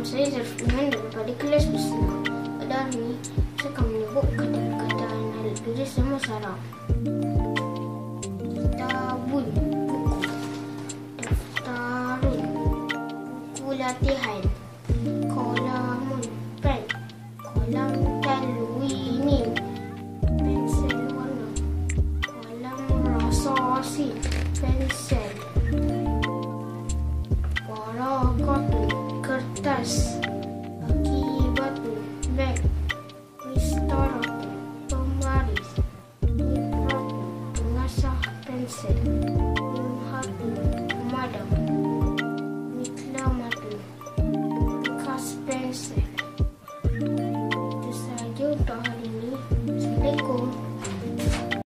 Salam, saya Zarfiman daripada kelas Bisna. Pada hari ini, saya akan menyebut kata-kata Nalib Diri sama Sarah. Kitabun, buku. Daftarun, buku latihan. Kolamun, pen. Kolam talwinin, pensel warna. Kolam rasasi, pensel. Warakatu, Tas. Aqui batu, Vem. restoran, Tomares. E pengasah Nossa Madam. Me clama tu. Cas pensa. Desajou para. Assalamualaikum.